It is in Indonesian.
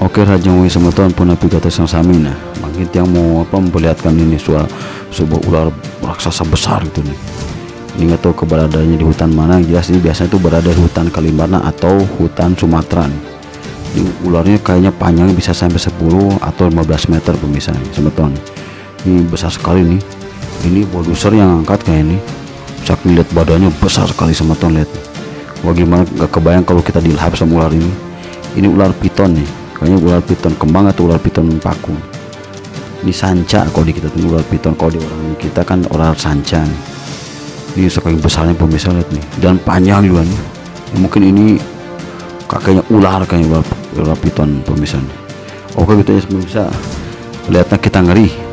Oke Mui semeton pun napi kata sang samina. Makin yang mau apa memperlihatkan ini suara sebuah ular raksasa besar gitu nih. Ini nggak tahu keberadaannya di hutan mana. Jelas ini biasanya itu berada di hutan Kalimantan atau hutan Sumatera nih. Ini ularnya kayaknya panjang bisa sampai 10 atau 15 meter pemirsa semeton ini besar sekali nih. Ini produser yang angkat kayak ini. Bisa lihat badannya besar sekali semeton lihat. Bagaimana gak kebayang kalau kita dilahap sama ular ini. Ini ular piton nih kayaknya ular piton kembang atau ular piton paku? Ini sanca kalau di kita tuh ular piton kalau di orang kita kan ular sanca ini saking besarnya pemirsa lihat nih. Dan panjang juga nih. Ya, mungkin ini kakeknya ular kayaknya ular, piton pemirsa oke gitu ya pemirsa. Lihatnya kita ngeri